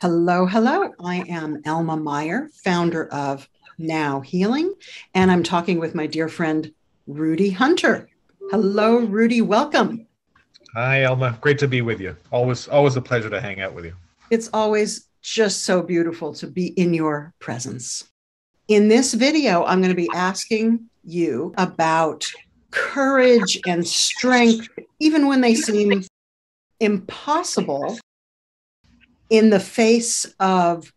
Hello, hello. I am Elma Mayer, founder of Now Healing, and I'm talking with my dear friend Rudy Hunter. Hello, Rudy. Welcome. Hi, Elma. Great to be with you. Always, always a pleasure to hang out with you. It's always just so beautiful to be in your presence. In this video, I'm going to be asking you about courage and strength, even when they seem impossible in the face of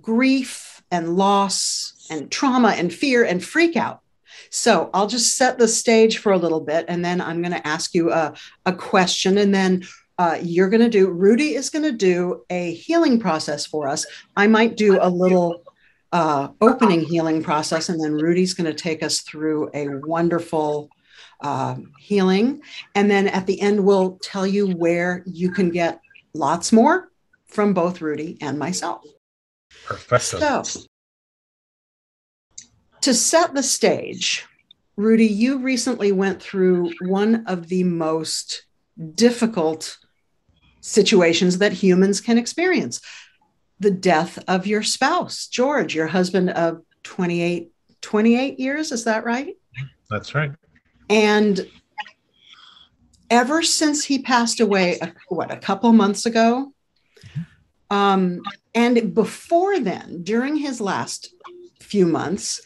grief and loss and trauma and fear and freak out. So I'll just set the stage for a little bit and then I'm going to ask you a, a question and then uh, you're going to do, Rudy is going to do a healing process for us. I might do a little uh, opening healing process and then Rudy's going to take us through a wonderful uh, healing. And then at the end, we'll tell you where you can get lots more from both Rudy and myself. Perfect. So, to set the stage, Rudy, you recently went through one of the most difficult situations that humans can experience the death of your spouse, George, your husband of 28, 28 years. Is that right? That's right. And ever since he passed away, what, a couple months ago? Um, and before then, during his last few months,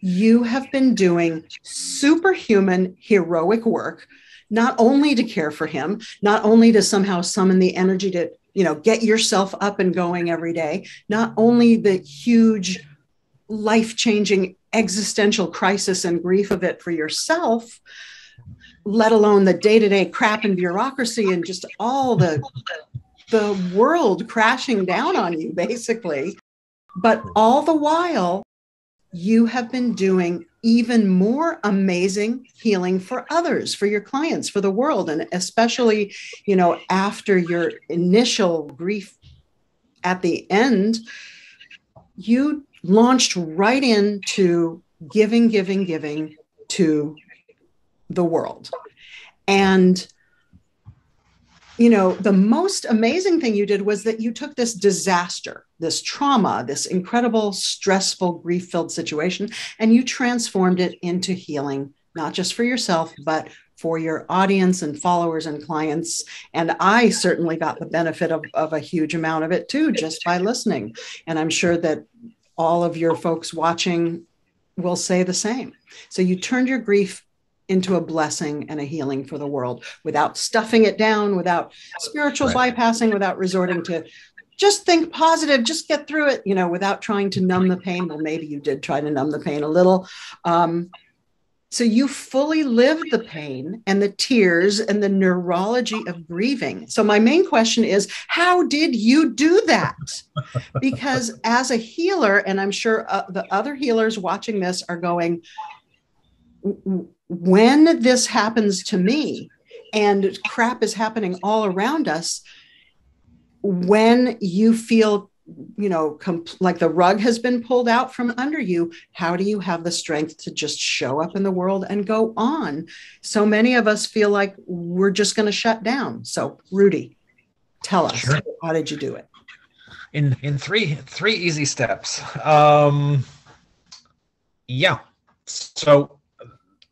you have been doing superhuman, heroic work, not only to care for him, not only to somehow summon the energy to, you know, get yourself up and going every day, not only the huge life changing existential crisis and grief of it for yourself, let alone the day to day crap and bureaucracy and just all the the world crashing down on you, basically. But hmm. all the while, you have been doing even more amazing healing for others, for your clients, for the world. And especially, you know, after your initial grief at the end, you launched right into giving, giving, giving to the world. And you know, the most amazing thing you did was that you took this disaster, this trauma, this incredible, stressful, grief filled situation, and you transformed it into healing, not just for yourself, but for your audience and followers and clients. And I certainly got the benefit of, of a huge amount of it too, just by listening. And I'm sure that all of your folks watching will say the same. So you turned your grief into a blessing and a healing for the world without stuffing it down, without spiritual right. bypassing, without resorting to just think positive, just get through it, you know, without trying to numb the pain. Well, maybe you did try to numb the pain a little. Um, so you fully lived the pain and the tears and the neurology of grieving. So my main question is, how did you do that? Because as a healer, and I'm sure uh, the other healers watching this are going, when this happens to me and crap is happening all around us, when you feel you know like the rug has been pulled out from under you how do you have the strength to just show up in the world and go on? So many of us feel like we're just going to shut down. So rudy tell us sure. how did you do it? In in three three easy steps. Um yeah. So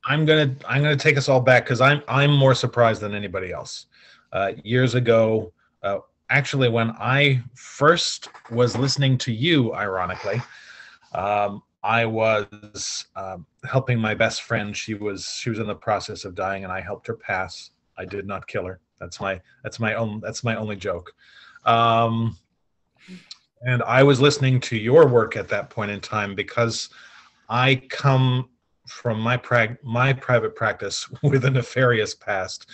I'm gonna I'm gonna take us all back because I'm I'm more surprised than anybody else. Uh, years ago, uh, actually, when I first was listening to you, ironically, um, I was um, helping my best friend. She was she was in the process of dying, and I helped her pass. I did not kill her. That's my that's my own that's my only joke. Um, and I was listening to your work at that point in time because I come from my prag- my private practice with a nefarious past.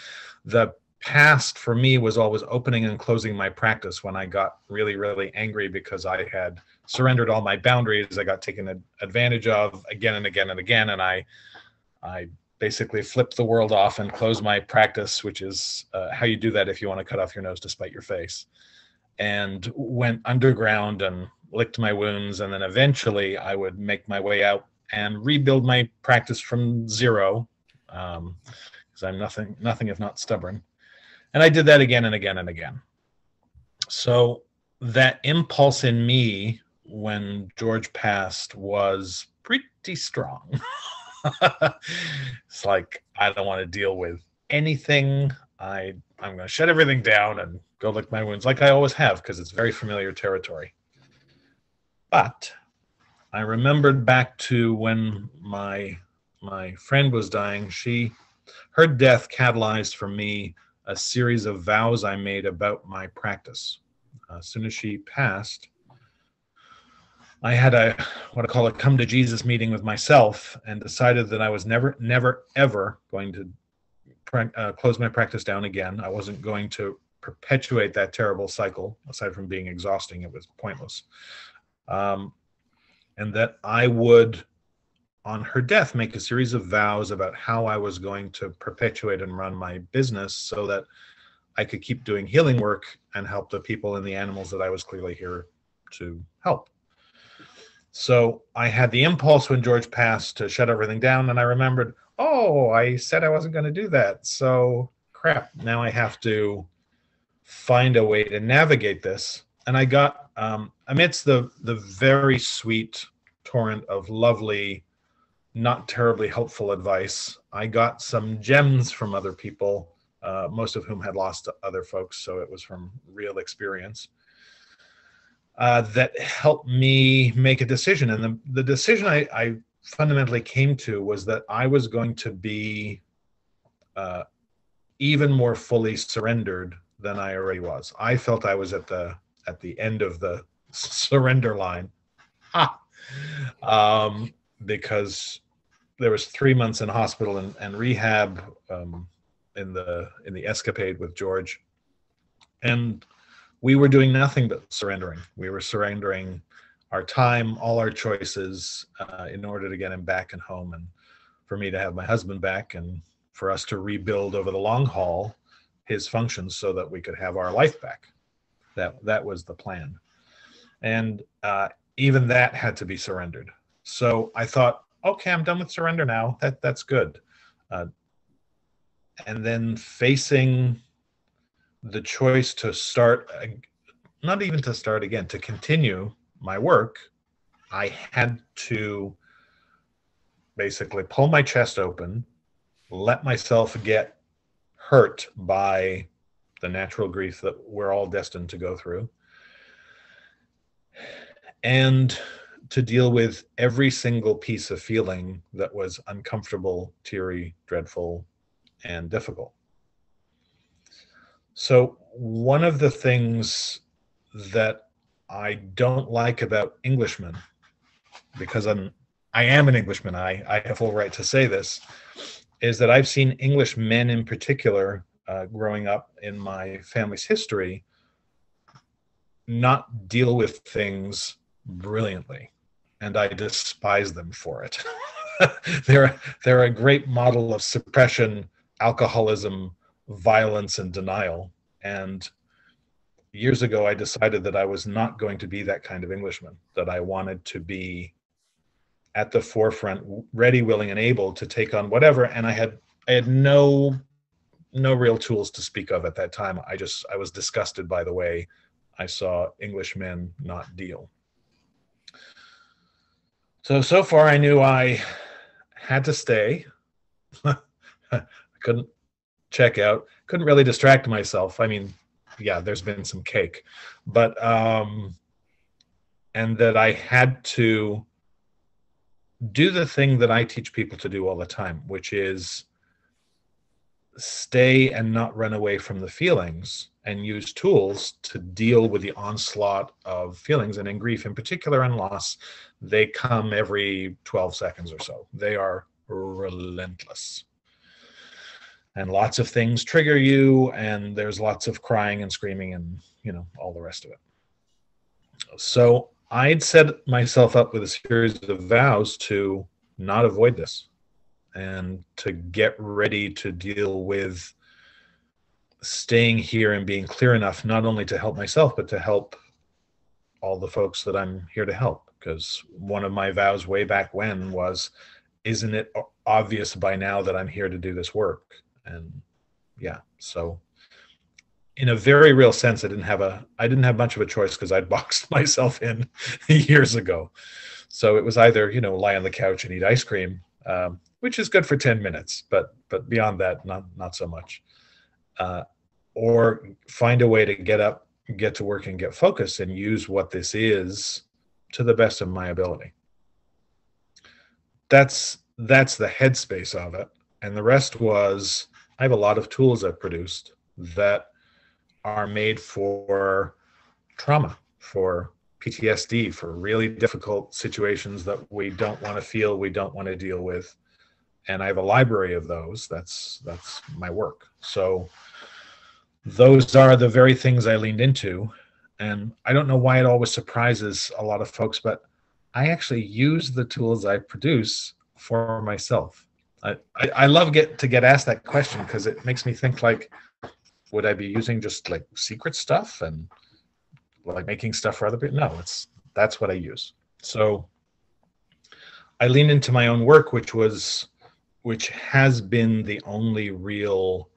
The past for me was always opening and closing my practice when I got really really angry because I had surrendered all my boundaries. I got taken advantage of again and again and again, and I I basically flipped the world off and closed my practice, which is uh, how you do that if you want to cut off your nose to spite your face, and went underground and licked my wounds, and then eventually I would make my way out and rebuild my practice from zero because um, I'm nothing nothing if not stubborn. And I did that again and again and again. So that impulse in me when George passed was pretty strong. it's like I don't want to deal with anything. I I'm going to shut everything down and go lick my wounds like I always have because it's very familiar territory. But I remembered back to when my my friend was dying. She her death catalyzed for me a series of vows I made about my practice. As soon as she passed, I had a what I call a come to Jesus meeting with myself and decided that I was never, never, ever going to uh, close my practice down again. I wasn't going to perpetuate that terrible cycle. Aside from being exhausting, it was pointless. Um, and that I would, on her death, make a series of vows about how I was going to perpetuate and run my business so that I could keep doing healing work and help the people and the animals that I was clearly here to help. So I had the impulse when George passed to shut everything down, and I remembered, oh, I said I wasn't going to do that. So crap, now I have to find a way to navigate this. And I got um, amidst the the very sweet torrent of lovely, not terribly helpful advice. I got some gems from other people, uh, most of whom had lost other folks, so it was from real experience uh, that helped me make a decision. And the, the decision I, I, fundamentally came to was that I was going to be uh, even more fully surrendered than I already was. I felt I was at the at the end of the surrender line, ah, um, because there was three months in hospital and, and rehab um, in the in the escapade with George, and we were doing nothing but surrendering. We were surrendering our time, all our choices uh, in order to get him back and home and for me to have my husband back and for us to rebuild over the long haul his functions so that we could have our life back. That that was the plan. And uh, even that had to be surrendered. So I thought, okay, I'm done with surrender now. That that's good. Uh, and then facing the choice to start, not even to start again, to continue my work, I had to basically pull my chest open, let myself get hurt by the natural grief that we're all destined to go through, and to deal with every single piece of feeling that was uncomfortable, teary, dreadful, and difficult. So, one of the things that I don't like about Englishmen, because I'm I am an Englishman, I, I have full right to say this, is that I've seen English men in particular uh, growing up in my family's history not deal with things brilliantly. And I despise them for it. they're, they're a great model of suppression, alcoholism, violence and denial. And years ago, I decided that I was not going to be that kind of Englishman, that I wanted to be at the forefront, ready, willing, and able to take on whatever. And I had I had no no real tools to speak of at that time. I just I was disgusted by the way I saw Englishmen not deal. So so far I knew I had to stay. I couldn't check out. Couldn't really distract myself. I mean, yeah, there's been some cake, but um, and that I had to do the thing that I teach people to do all the time, which is stay and not run away from the feelings and use tools to deal with the onslaught of feelings and in grief in particular and loss they come every 12 seconds or so. They are relentless. And lots of things trigger you and there's lots of crying and screaming and you know all the rest of it. So i'd set myself up with a series of vows to not avoid this and to get ready to deal with staying here and being clear enough not only to help myself but to help all the folks that i'm here to help because one of my vows way back when was isn't it obvious by now that i'm here to do this work and yeah so in a very real sense, I didn't have a I didn't have much of a choice because I'd boxed myself in years ago. So it was either you know lie on the couch and eat ice cream, um, which is good for ten minutes, but but beyond that, not not so much. Uh, or find a way to get up, get to work, and get focused, and use what this is to the best of my ability. That's that's the headspace of it, and the rest was I have a lot of tools I've produced that are made for trauma, for PTSD, for really difficult situations that we don't want to feel, we don't want to deal with. And I have a library of those. That's that's my work. So those are the very things I leaned into. And I don't know why it always surprises a lot of folks, but I actually use the tools I produce for myself. I, I, I love get to get asked that question because it makes me think like would I be using just like secret stuff and like making stuff for other people? No, it's that's what I use. So I lean into my own work, which was which has been the only real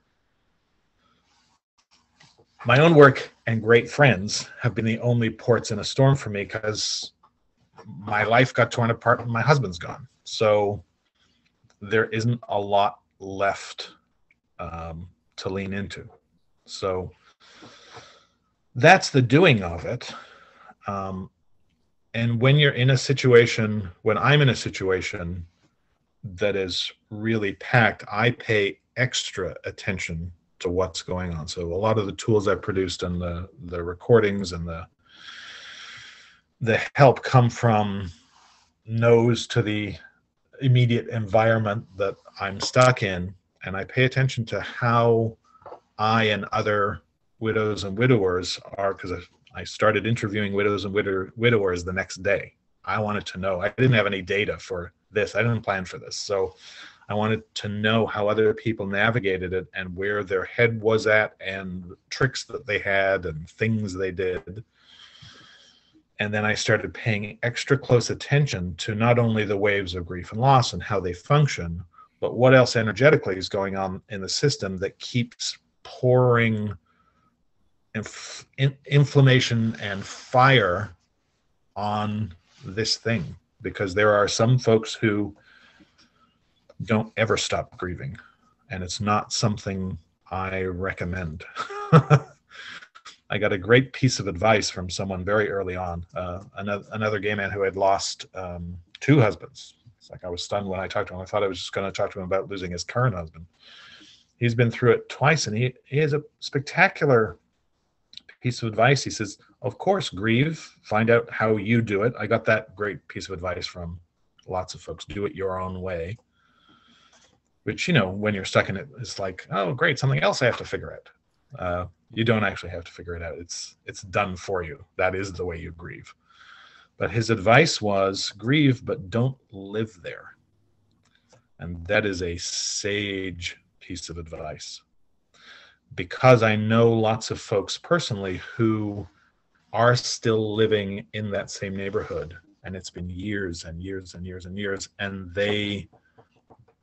my own work and great friends have been the only ports in a storm for me because my life got torn apart and my husband's gone. So there isn't a lot left um, to lean into. So that's the doing of it. Um, and when you're in a situation, when I'm in a situation that is really packed, I pay extra attention to what's going on. So a lot of the tools I produced and the the recordings and the the help come from nose to the immediate environment that I'm stuck in, and I pay attention to how I and other widows and widowers are because I started interviewing widows and widow, widowers the next day. I wanted to know. I didn't have any data for this. I didn't plan for this. So I wanted to know how other people navigated it and where their head was at and tricks that they had and things they did. And then I started paying extra close attention to not only the waves of grief and loss and how they function, but what else energetically is going on in the system that keeps pouring inf- in- inflammation and fire on this thing because there are some folks who don't ever stop grieving and it's not something i recommend. I got a great piece of advice from someone very early on uh, another, another gay man who had lost um, two husbands. It's like i was stunned when i talked to him. I thought i was just going to talk to him about losing his current husband. He's been through it twice and he, he has a spectacular piece of advice. He says of course grieve find out how you do it. I got that great piece of advice from lots of folks. Do it your own way. Which you know when you're stuck in it it's like oh great something else i have to figure out. Uh, you don't actually have to figure it out. It's it's done for you. That is the way you grieve. But his advice was grieve but don't live there. And that is a sage piece of advice. Because I know lots of folks personally who are still living in that same neighborhood and it's been years and years and years and years and they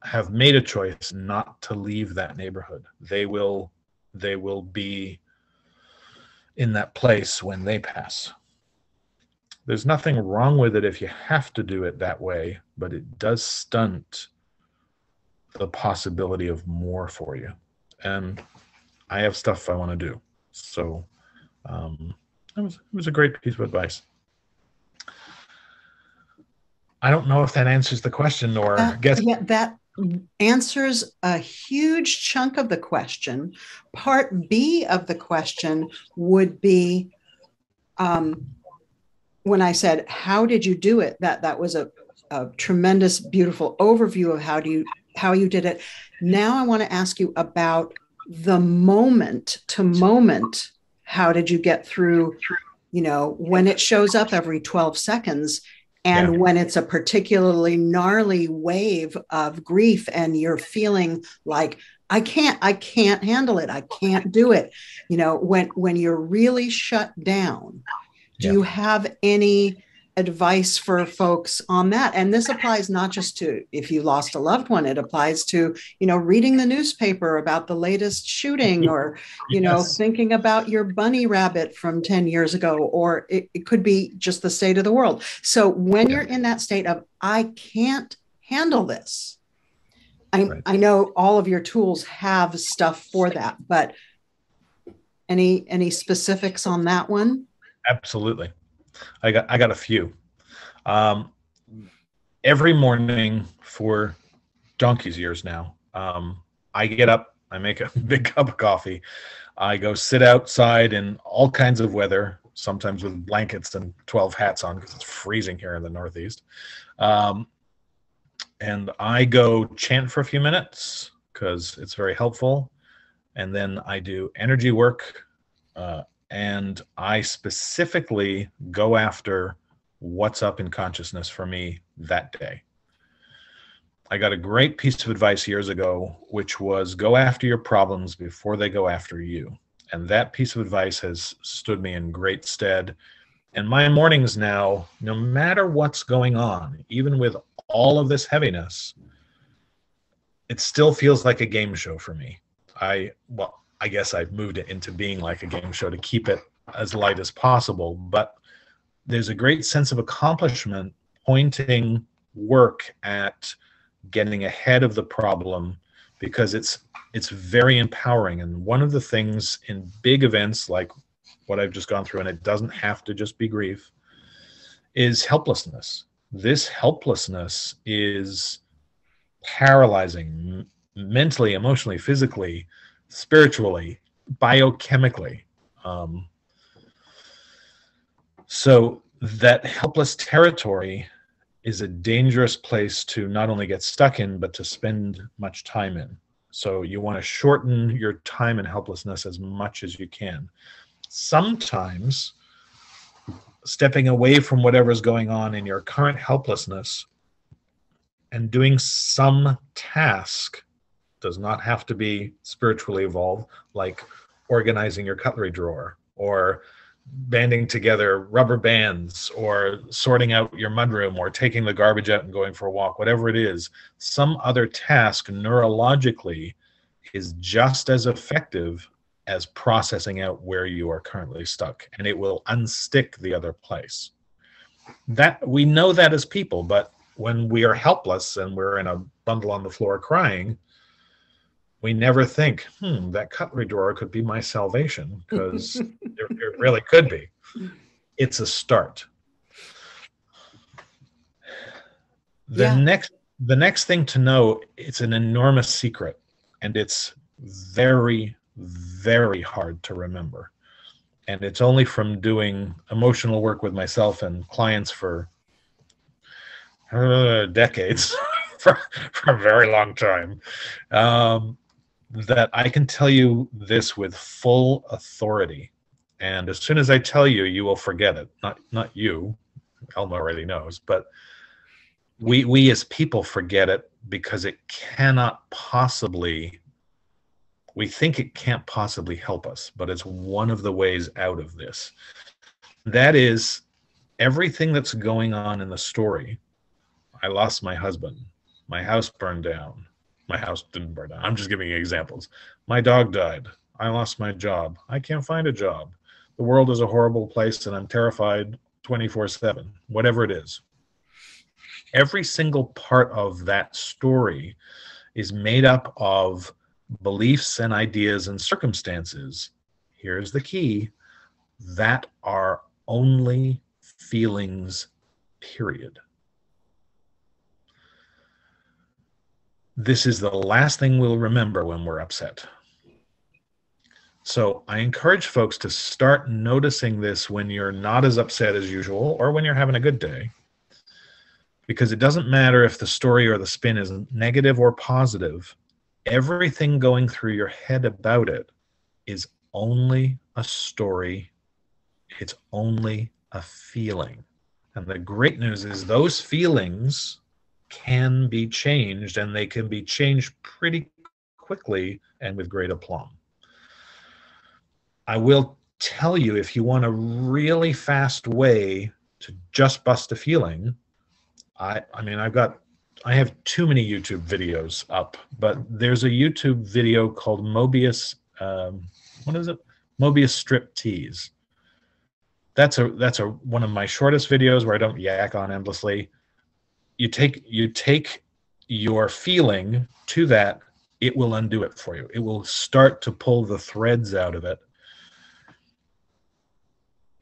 have made a choice not to leave that neighborhood they will they will be in that place when they pass there's nothing wrong with it if you have to do it that way but it does stunt the possibility of more for you. And I have stuff I want to do. So um, it, was, it was a great piece of advice. I don't know if that answers the question or that, gets. Yeah, that answers a huge chunk of the question. Part B of the question would be um, when I said, "How did you do it?" That that was a, a tremendous, beautiful overview of how do you how you did it. Now I want to ask you about the moment to moment. How did you get through, you know, when it shows up every 12 seconds and yeah. when it's a particularly gnarly wave of grief and you're feeling like I can't I can't handle it. I can't do it. You know, when when you're really shut down, do yeah. you have any advice for folks on that. And this applies not just to if you lost a loved one it applies to you know reading the newspaper about the latest shooting or you know thinking about your bunny rabbit from 10 years ago or it, it could be just the state of the world. So when you're in that state of i can't handle this I, right. I know all of your tools have stuff for that but any any specifics on that one? Absolutely I got I got a few. Um, every morning for donkey's years now, um, I get up, I make a big cup of coffee, I go sit outside in all kinds of weather, sometimes with blankets and 12 hats on because it's freezing here in the Northeast. Um, and I go chant for a few minutes because it's very helpful. And then I do energy work, uh, and I specifically go after what's up in consciousness for me that day. I got a great piece of advice years ago, which was go after your problems before they go after you. And that piece of advice has stood me in great stead. And my mornings now, no matter what's going on, even with all of this heaviness, it still feels like a game show for me. I, well, I guess I've moved it into being like a game show to keep it as light as possible. But there's a great sense of accomplishment pointing work at getting ahead of the problem because it's it's very empowering and one of the things in big events like what I've just gone through and it doesn't have to just be grief is helplessness this helplessness is paralyzing mentally emotionally physically spiritually, biochemically. Um, so that helpless territory is a dangerous place to not only get stuck in, but to spend much time in. So you want to shorten your time in helplessness as much as you can. Sometimes stepping away from whatever's going on in your current helplessness and doing some task does not have to be spiritually evolved, like organizing your cutlery drawer or banding together rubber bands or sorting out your mudroom or taking the garbage out and going for a walk, whatever it is, some other task neurologically is just as effective as processing out where you are currently stuck and it will unstick the other place. That we know that as people, but when we are helpless and we're in a bundle on the floor crying, we never think, hmm, that cutlery drawer could be my salvation because it, it really could be. It's a start. The yeah. next the next thing to know, it's an enormous secret and it's very, very hard to remember. And it's only from doing emotional work with myself and clients for uh, decades, for, for a very long time, um, that I can tell you this with full authority. And as soon as I tell you, you will forget it. Not not you. Elma already knows, but we we as people forget it because it cannot possibly we think it can't possibly help us, but it's one of the ways out of this. That is everything that's going on in the story. I lost my husband. My house burned down my house didn't burn down. I'm just giving examples. My dog died. I lost my job. I can't find a job. The world is a horrible place and I'm terrified 24 7, whatever it is. Every single part of that story is made up of beliefs and ideas and circumstances. Here's the key that are only feelings, period. This is the last thing we'll remember when we're upset. So I encourage folks to start noticing this when you're not as upset as usual or when you're having a good day. Because it doesn't matter if the story or the spin is negative or positive, everything going through your head about it is only a story, it's only a feeling. And the great news is those feelings can be changed and they can be changed pretty quickly and with great aplomb. I will tell you if you want a really fast way to just bust a feeling, I I mean I've got I have too many YouTube videos up, but there's a YouTube video called Mobius. Um, what is it? Mobius strip tease. That's a that's a one of my shortest videos where I don't yak on endlessly. You take you take your feeling to that, it will undo it for you. It will start to pull the threads out of it.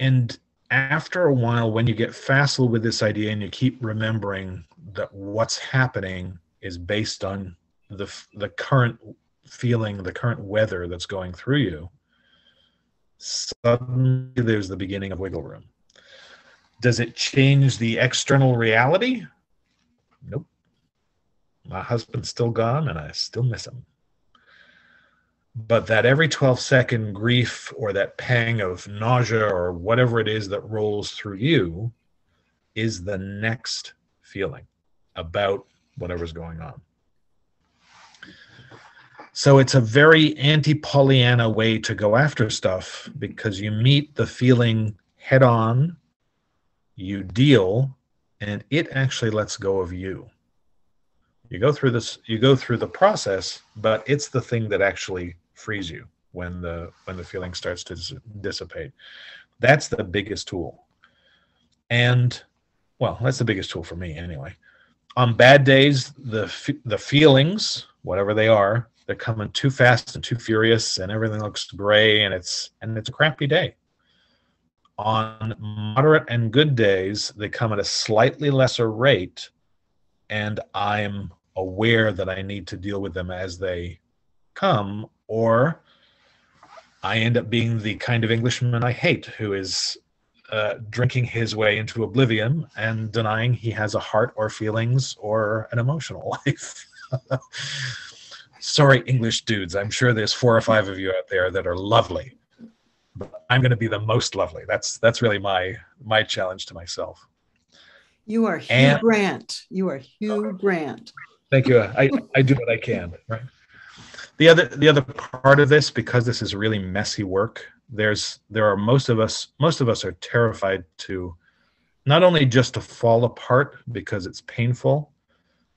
And after a while, when you get facile with this idea and you keep remembering that what's happening is based on the the current feeling, the current weather that's going through you, suddenly there's the beginning of wiggle room. Does it change the external reality? Nope. My husband's still gone and I still miss him. But that every 12 second grief or that pang of nausea or whatever it is that rolls through you is the next feeling about whatever's going on. So it's a very anti Pollyanna way to go after stuff because you meet the feeling head on, you deal, and it actually lets go of you. You go through this, you go through the process, but it's the thing that actually frees you when the when the feeling starts to dissipate. That's the biggest tool. And well, that's the biggest tool for me anyway on bad days, the the feelings, whatever they are, they're coming too fast and too furious, and everything looks gray, and it's and it's a crappy day. On moderate and good days, they come at a slightly lesser rate, and I'm aware that I need to deal with them as they come, or I end up being the kind of Englishman I hate, who is uh, drinking his way into oblivion and denying he has a heart or feelings or an emotional life. Sorry, English dudes. I'm sure there's four or five of you out there that are lovely, but I'm going to be the most lovely. That's that's really my my challenge to myself. You are Hugh and, Grant. You are Hugh Grant. Thank you. I, I do what I can. Right. The other the other part of this, because this is really messy work, there's there are most of us most of us are terrified to not only just to fall apart because it's painful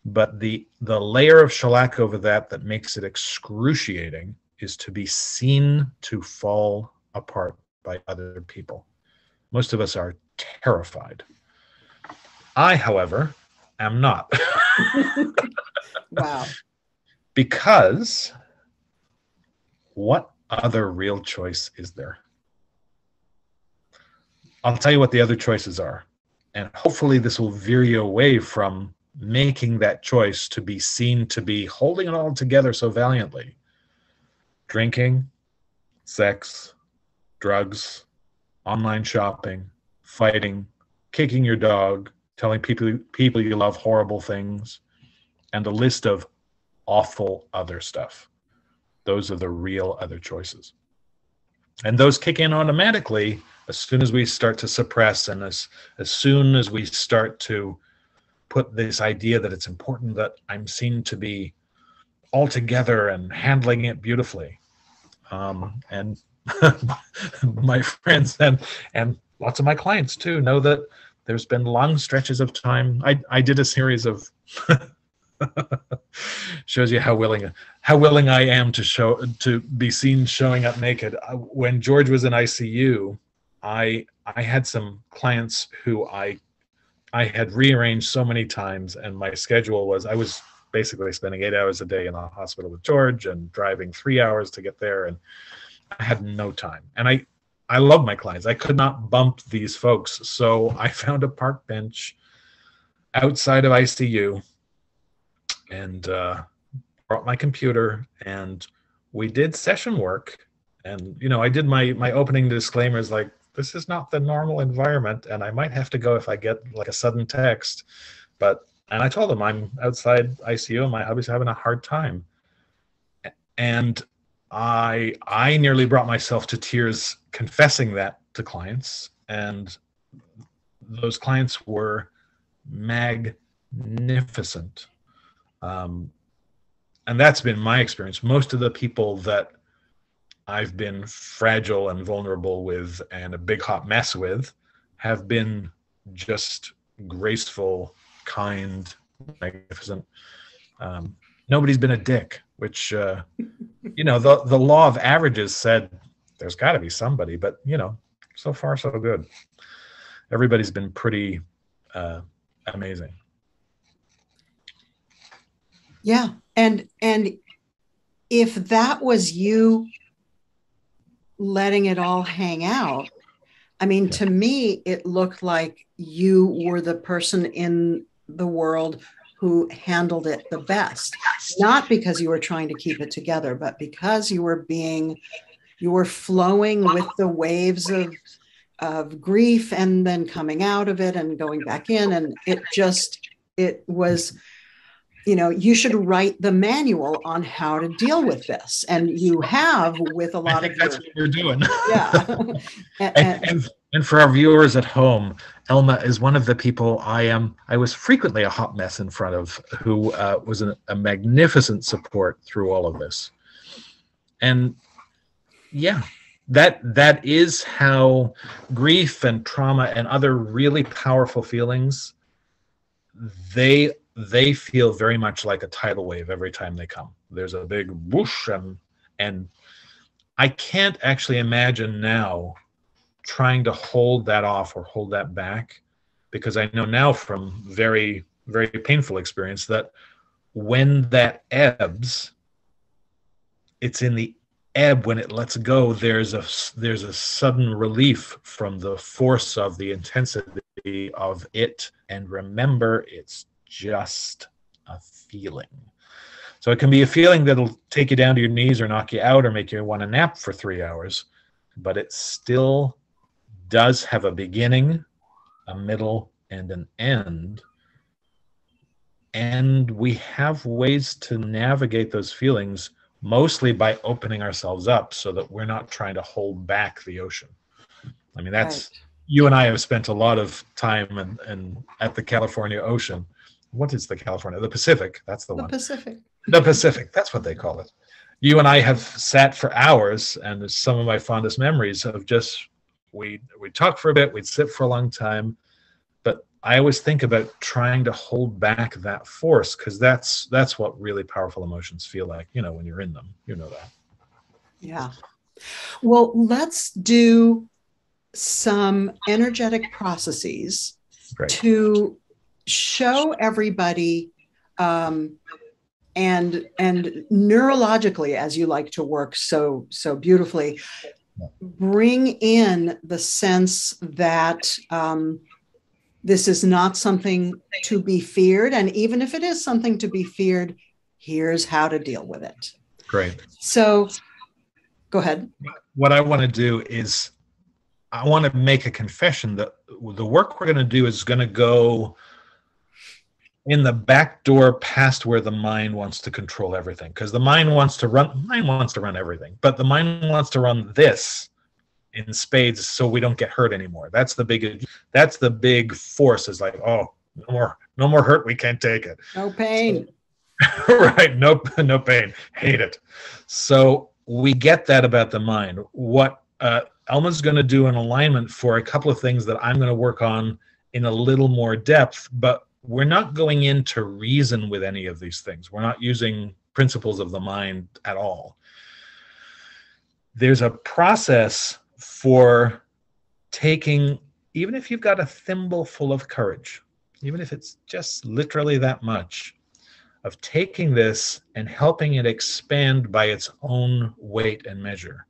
but the the layer of shellac over that that makes it excruciating is to be seen to fall apart by other people most of us are terrified i however am not wow because what other real choice is there? I'll tell you what the other choices are. And hopefully, this will veer you away from making that choice to be seen to be holding it all together so valiantly. Drinking, sex, drugs, online shopping, fighting, kicking your dog, telling people people you love horrible things, and a list of awful other stuff. Those are the real other choices. And those kick in automatically as soon as we start to suppress and as, as soon as we start to put this idea that it's important that I'm seen to be all together and handling it beautifully. Um, and my friends and and lots of my clients too know that there's been long stretches of time. I, I did a series of Shows you how willing how willing I am to show to be seen showing up naked. Uh, when George was in ICU, I I had some clients who I I had rearranged so many times, and my schedule was I was basically spending eight hours a day in the hospital with George and driving three hours to get there, and I had no time. And I I love my clients. I could not bump these folks, so I found a park bench outside of ICU and uh, brought my computer and we did session work. And you know i did my my opening disclaimers like this is not the normal environment and i might have to go if i get like a sudden text. But and i told them i'm outside icu and my hubby's having a hard time. And i i nearly brought myself to tears confessing that to clients and those clients were magnificent um, and that's been my experience. Most of the people that I've been fragile and vulnerable with and a big hot mess with have been just graceful, kind, magnificent. Um, nobody's been a dick, which uh, you know the the law of averages said there's got to be somebody, but you know, so far so good. Everybody's been pretty uh, amazing. Yeah, and and if that was you letting it all hang out, I mean, yeah. to me, it looked like you were the person in the world who handled it the best. Not because you were trying to keep it together, but because you were being, you were flowing with the waves of of grief and then coming out of it and going back in. And it just, it was you know you should write the manual on how to deal with this and you have with a lot of that's your, what we're doing yeah and, and, and, and, for our viewers at home elma is one of the people i am i was frequently a hot mess in front of who uh, was an, a magnificent support through all of this and yeah that that is how grief and trauma and other really powerful feelings they they feel very much like a tidal wave every time they come. There's a big whoosh and and I can't actually imagine now trying to hold that off or hold that back because I know now from very very painful experience that when that ebbs it's in the ebb when it lets go there's a there's a sudden relief from the force of the intensity of it and remember it's just a feeling. So it can be a feeling that'll take you down to your knees or knock you out or make you want to nap for three hours, but it's still does have a beginning, a middle, and an end. And we have ways to navigate those feelings mostly by opening ourselves up so that we're not trying to hold back the ocean. I mean, that's right. you and I have spent a lot of time and, and at the California Ocean what is the California? The Pacific. That's the, the one. Pacific. The Pacific. That's what they call it. You and I have sat for hours, and some of my fondest memories of just we we talk for a bit, we'd sit for a long time, but I always think about trying to hold back that force because that's that's what really powerful emotions feel like. You know, when you're in them, you know that. Yeah. Well, let's do some energetic processes Great. to show everybody um, and and neurologically as you like to work so so beautifully bring in the sense that um, this is not something to be feared and even if it is something to be feared here's how to deal with it. Great. So go ahead. What i want to do is i want to make a confession that the work we're going to do is going to go in the back door past where the mind wants to control everything because the mind wants to run mind wants to run everything but the mind wants to run this in spades so we don't get hurt anymore. That's the big that's the big force is like oh no more no more hurt we can't take it. No pain. So, right no no pain. Hate it. So we get that about the mind. What uh, elma's going to do an alignment for a couple of things that i'm going to work on in a little more depth but we're not going in to reason with any of these things. We're not using principles of the mind at all. There's a process for taking, even if you've got a thimble full of courage, even if it's just literally that much, of taking this and helping it expand by its own weight and measure.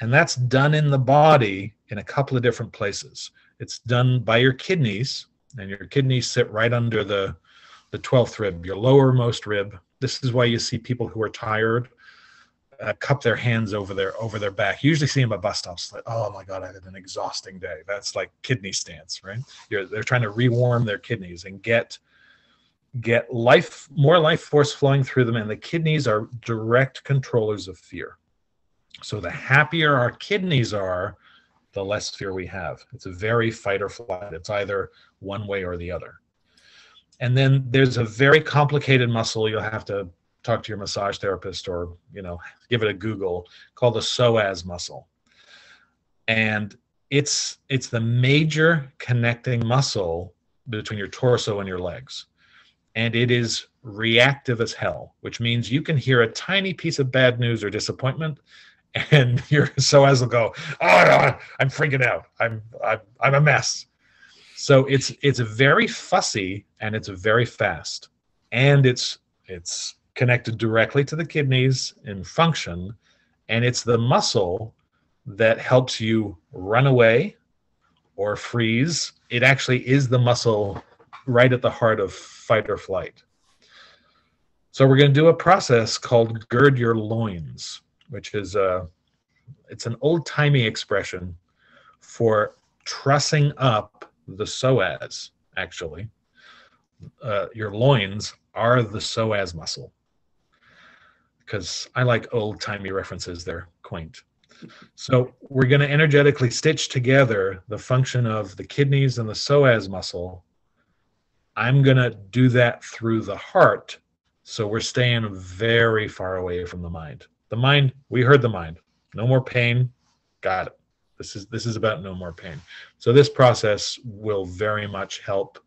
And that's done in the body in a couple of different places. It's done by your kidneys, and your kidneys sit right under the the 12th rib, your lowermost rib. This is why you see people who are tired uh, cup their hands over their over their back. You usually see them at bus stops like, oh my god, I had an exhausting day. That's like kidney stance, right? You're, they're trying to rewarm their kidneys and get get life more life force flowing through them, and the kidneys are direct controllers of fear. So the happier our kidneys are, the less fear we have. It's a very fight or flight. It's either one way or the other. And then there's a very complicated muscle you'll have to talk to your massage therapist or, you know, give it a Google called the psoas muscle. And it's it's the major connecting muscle between your torso and your legs and it is reactive as hell which means you can hear a tiny piece of bad news or disappointment and your psoas will go oh i'm freaking out. I'm i'm, I'm a mess. So it's it's very fussy and it's very fast. And it's it's connected directly to the kidneys in function. And it's the muscle that helps you run away or freeze. It actually is the muscle right at the heart of fight or flight. So we're going to do a process called gird your loins, which is a it's an old-timey expression for trussing up the psoas actually. Uh, your loins are the psoas muscle because I like old-timey references, they're quaint. So we're going to energetically stitch together the function of the kidneys and the psoas muscle. I'm going to do that through the heart. So we're staying very far away from the mind. The mind, we heard the mind. No more pain. Got it. This is this is about no more pain. So this process will very much help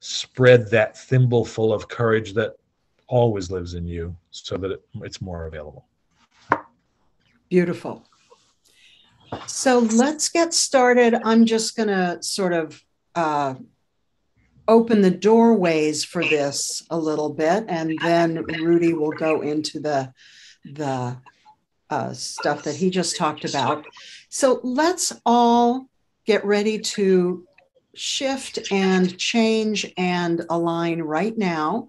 spread that thimble full of courage that always lives in you so that it, it's more available. Beautiful. So let's get started. I'm just going to sort of uh, open the doorways for this a little bit, and then Rudy will go into the the uh, stuff that he just talked about. So let's all get ready to shift and change and align right now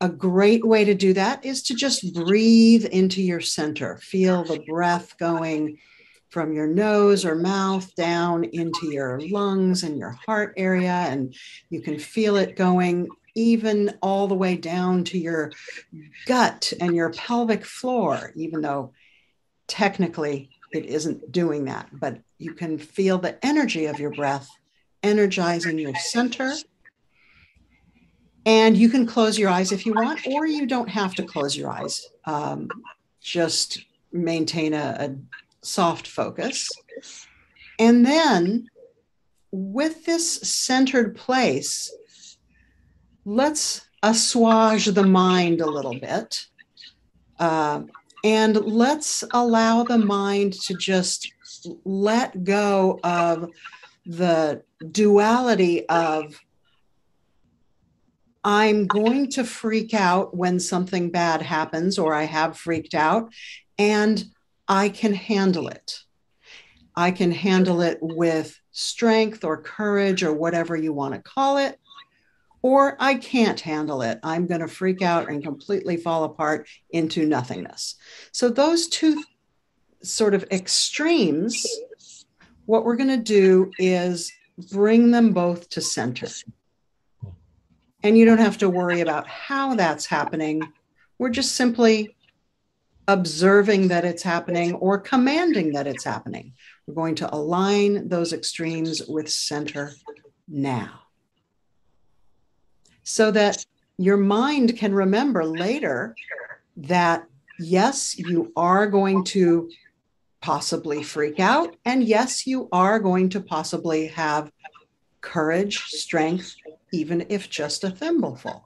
a great way to do that is to just breathe into your center. Feel the breath going from your nose or mouth down into your lungs and your heart area. And you can feel it going even all the way down to your gut and your pelvic floor, even though technically it isn't doing that. But you can feel the energy of your breath energizing your center and you can close your eyes if you want, or you don't have to close your eyes. Um, just maintain a, a soft focus. And then with this centered place, let's assuage the mind a little bit. Uh, and let's allow the mind to just let go of the duality of I'm going to freak out when something bad happens, or I have freaked out, and I can handle it. I can handle it with strength or courage or whatever you want to call it, or I can't handle it. I'm going to freak out and completely fall apart into nothingness. So, those two sort of extremes, what we're going to do is bring them both to center. And you don't have to worry about how that's happening. We're just simply observing that it's happening or commanding that it's happening. We're going to align those extremes with center now so that your mind can remember later that yes, you are going to possibly freak out. And yes, you are going to possibly have courage, strength, even if just a thimbleful.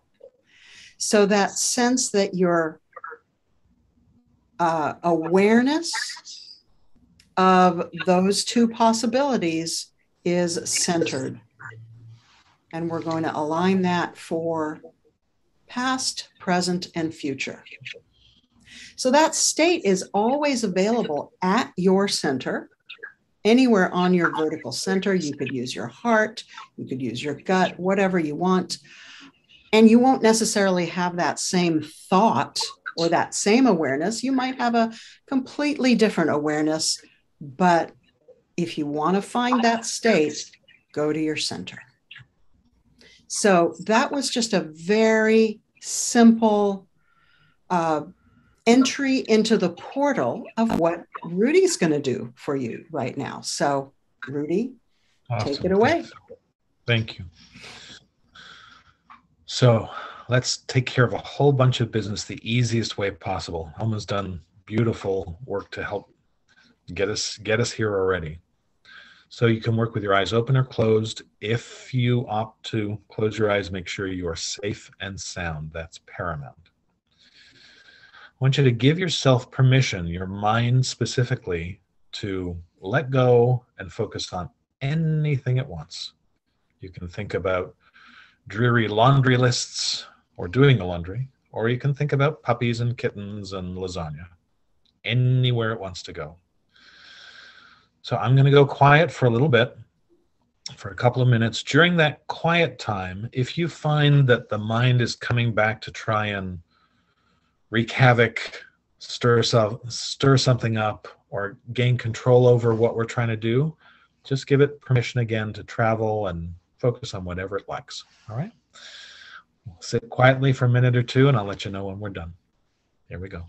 So that sense that your uh, awareness of those two possibilities is centered. And we're going to align that for past, present, and future. So that state is always available at your center anywhere on your vertical center. You could use your heart, you could use your gut, whatever you want. And you won't necessarily have that same thought or that same awareness. You might have a completely different awareness. But if you want to find that state, go to your center. So that was just a very simple uh, entry into the portal of what Rudy's going to do for you right now. So, Rudy, awesome. take it away. Thank you. So, let's take care of a whole bunch of business the easiest way possible. Almost done beautiful work to help get us get us here already. So you can work with your eyes open or closed. If you opt to close your eyes, make sure you are safe and sound. That's paramount. I want you to give yourself permission, your mind specifically, to let go and focus on anything at once. You can think about dreary laundry lists or doing the laundry, or you can think about puppies and kittens and lasagna. Anywhere it wants to go. So I'm going to go quiet for a little bit, for a couple of minutes. During that quiet time, if you find that the mind is coming back to try and wreak havoc, stir, stir something up, or gain control over what we're trying to do, just give it permission again to travel and focus on whatever it likes. All right? We'll sit quietly for a minute or two, and I'll let you know when we're done. Here we go.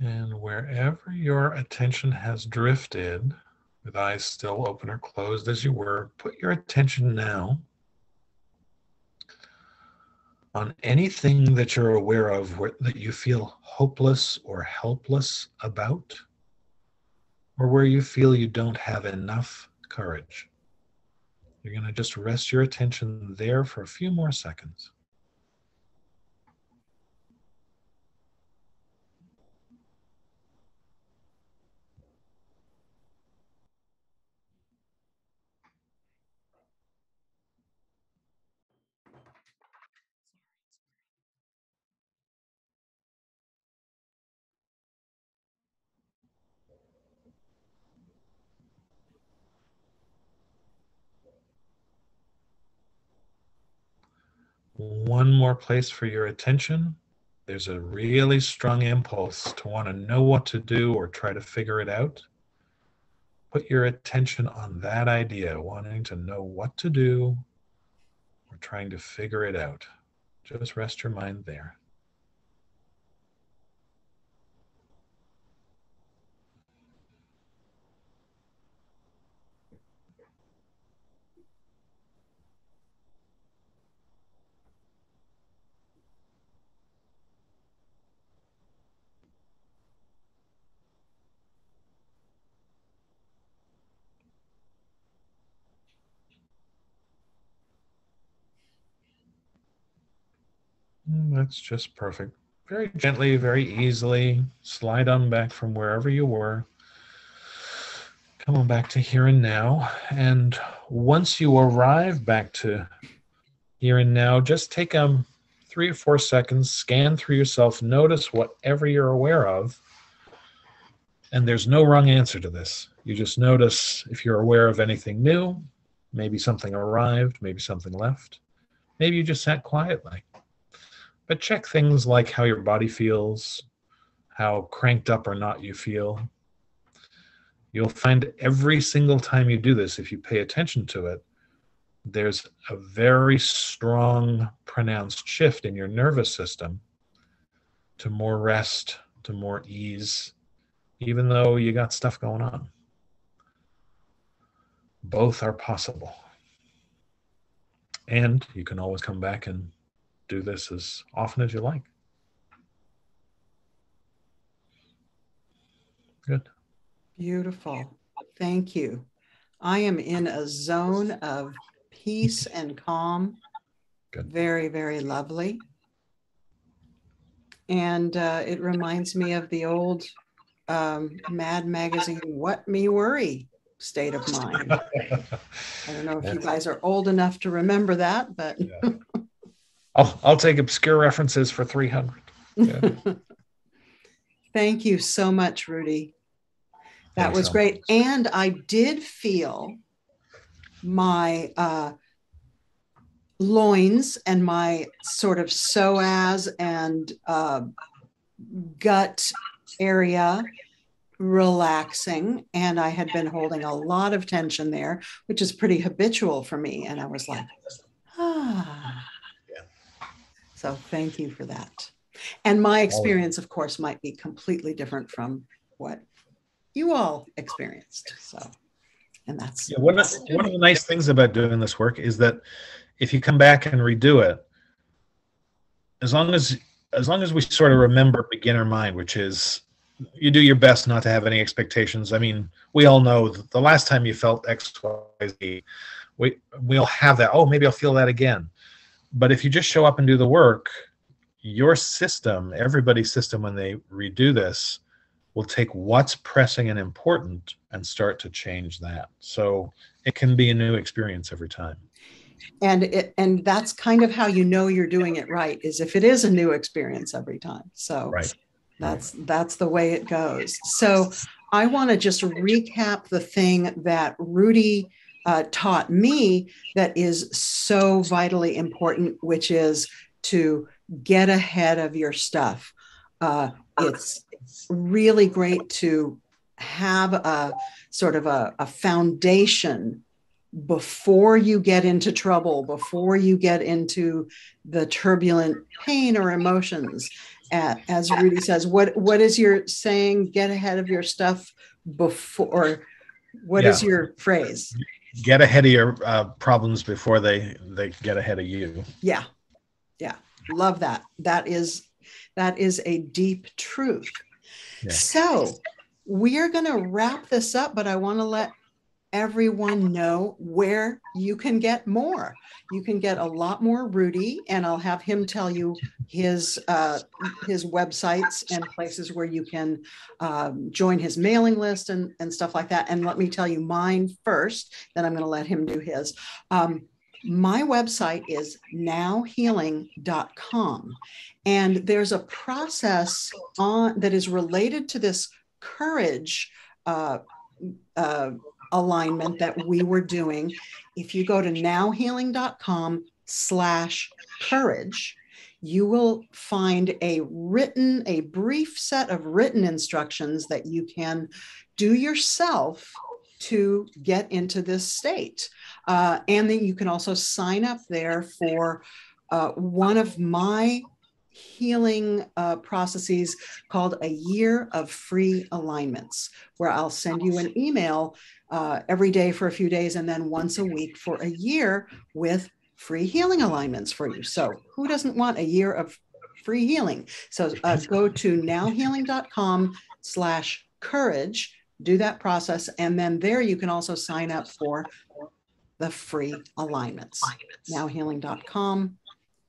And wherever your attention has drifted, with eyes still open or closed as you were, put your attention now on anything that you're aware of where, that you feel hopeless or helpless about, or where you feel you don't have enough courage. You're going to just rest your attention there for a few more seconds. One more place for your attention. There's a really strong impulse to want to know what to do or try to figure it out. Put your attention on that idea, wanting to know what to do or trying to figure it out. Just rest your mind there. That's just perfect. Very gently, very easily, slide on back from wherever you were. Come on back to here and now. And once you arrive back to here and now, just take um, three or four seconds, scan through yourself, notice whatever you're aware of. And there's no wrong answer to this. You just notice if you're aware of anything new, maybe something arrived, maybe something left. Maybe you just sat quietly. But check things like how your body feels, how cranked up or not you feel. You'll find every single time you do this, if you pay attention to it, there's a very strong, pronounced shift in your nervous system to more rest, to more ease, even though you got stuff going on. Both are possible. And you can always come back and do this as often as you like. Good. Beautiful. Thank you. I am in a zone of peace and calm. Good. Very, very lovely. and uh, it reminds me of the old um, Mad magazine, What Me Worry state of mind. I don't know if you guys are old enough to remember that, but. Yeah. I'll, I'll take obscure references for 300. Yeah. Thank you so much, Rudy. That Thanks was so great. Much. And I did feel my uh, loins and my sort of psoas and uh, gut area relaxing and i had been holding a lot of tension there which is pretty habitual for me and i was like ah yeah. So thank you for that. And my experience of course might be completely different from what you all experienced so and that's yeah, one, of, one of the nice things about doing this work is that if you come back and redo it as long as as long as we sort of remember beginner mind which is you do your best not to have any expectations. I mean we all know the last time you felt x y z we we'll have that oh maybe i'll feel that again but if you just show up and do the work your system everybody's system when they redo this will take what's pressing and important and start to change that. So it can be a new experience every time. And it and that's kind of how you know you're doing it right is if it is a new experience every time. So right. that's that's the way it goes. So I want to just recap the thing that Rudy uh, taught me that is so vitally important, which is to get ahead of your stuff. Uh, it's really great to have a sort of a, a foundation before you get into trouble, before you get into the turbulent pain or emotions. as Rudy says, what what is your saying? Get ahead of your stuff before. What yeah. is your phrase? Get ahead of your uh, problems before they they get ahead of you. Yeah, yeah, love that. That is that is a deep truth. Yeah. So we are going to wrap this up, but I want to let everyone know where you can get more. You can get a lot more Rudy, and I'll have him tell you his uh, his websites and places where you can um, join his mailing list and, and stuff like that. And let me tell you mine first, then I'm going to let him do his. Um, my website is nowhealing.com and there's a process on that is related to this courage uh, uh, alignment that we were doing if you go to nowhealing.com slash courage you will find a written a brief set of written instructions that you can do yourself to get into this state. Uh, and then you can also sign up there for uh, one of my healing uh, processes called a year of free alignments, where I'll send you an email uh, every day for a few days and then once a week for a year with free healing alignments for you. So, who doesn't want a year of free healing? So, uh, go to nowhealing.com slash courage do that process. And then there you can also sign up for the free alignments. Nowhealing.com.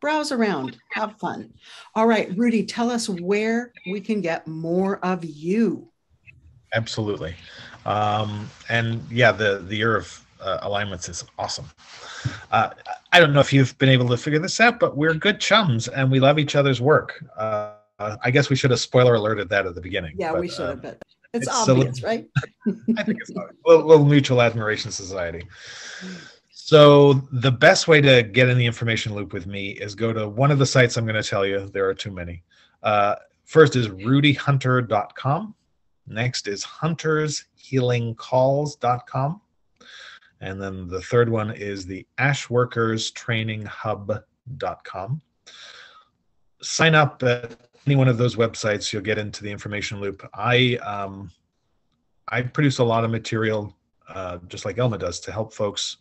Browse around, have fun. All right, Rudy, tell us where we can get more of you. Absolutely. Um, and yeah, the, the year of uh, alignments is awesome. Uh, I don't know if you've been able to figure this out, but we're good chums and we love each other's work. Uh, I guess we should have spoiler alerted that at the beginning. Yeah, but, we should have. But it's, it's obvious, a, right? I think it's a little, little mutual admiration society. So the best way to get in the information loop with me is go to one of the sites I'm going to tell you. There are too many. Uh, first is rudyhunter.com. Next is huntershealingcalls.com. And then the third one is the ashworkerstraininghub.com. Sign up at any one of those websites, you'll get into the information loop. I um, I produce a lot of material, uh, just like Elma does, to help folks.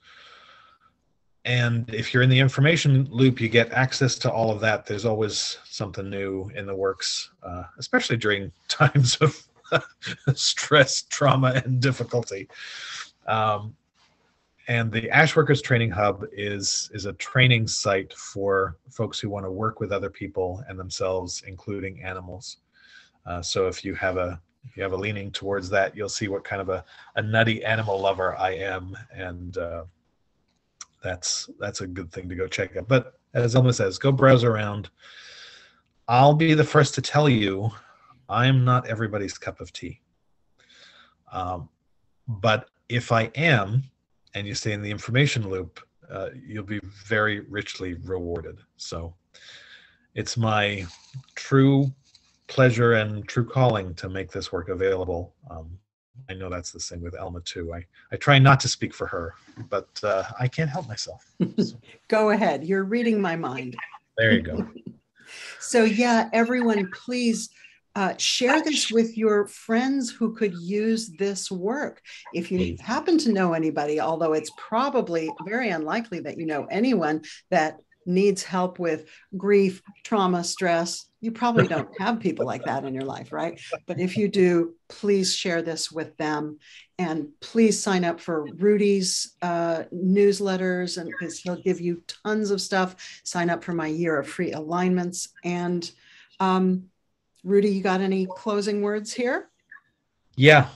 And if you're in the information loop, you get access to all of that. There's always something new in the works, uh, especially during times of stress, trauma, and difficulty. Um, and the ashworkers Training Hub is is a training site for folks who want to work with other people and themselves, including animals. Uh, so if you have a if you have a leaning towards that, you'll see what kind of a, a nutty animal lover I am, and uh, that's that's a good thing to go check out. But as Elma says, go browse around. I'll be the first to tell you, I'm not everybody's cup of tea. Um, but if I am, and you stay in the information loop, uh, you'll be very richly rewarded. So it's my true pleasure and true calling to make this work available. Um, I know that's the same with Elma too. I, I try not to speak for her, but uh, I can't help myself. So. go ahead. You're reading my mind. There you go. so yeah, everyone, please uh, share this with your friends who could use this work. If you happen to know anybody, although it's probably very unlikely that you know anyone that needs help with grief, trauma, stress, you probably don't have people like that in your life, right? But if you do, please share this with them and please sign up for Rudy's uh, newsletters and because he'll give you tons of stuff. Sign up for my year of free alignments and um, Rudy, you got any closing words here? Yeah.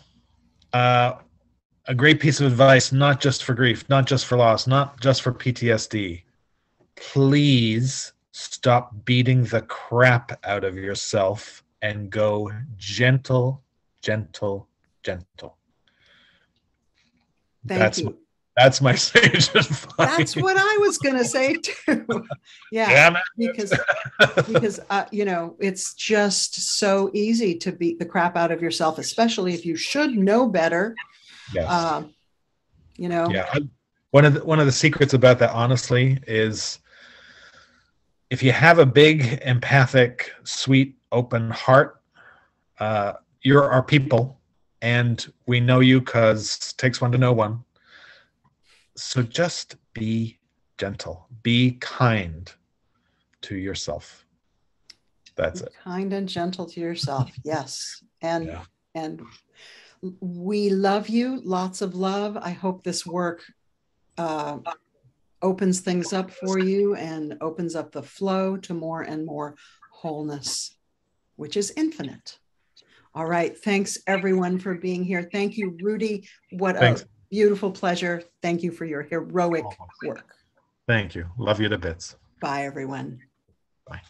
Uh, a great piece of advice, not just for grief, not just for loss, not just for PTSD. Please stop beating the crap out of yourself and go gentle, gentle, gentle. Thank That's you. That's my sage advice. That's what I was going to say too. yeah, yeah because because uh, you know it's just so easy to beat the crap out of yourself, especially if you should know better. Yes. Uh, you know. Yeah. One of the, one of the secrets about that, honestly, is if you have a big, empathic, sweet, open heart, uh, you're our people, and we know you because takes one to know one so just be gentle, be kind to yourself. That's be it. Kind and gentle to yourself. Yes. And yeah. and we love you. Lots of love. I hope this work uh, opens things up for you and opens up the flow to more and more wholeness, which is infinite. All right. Thanks everyone for being here. Thank you, Rudy. What Thanks. a beautiful pleasure. Thank you for your heroic work. Thank you. Love you to bits. Bye, everyone. Bye.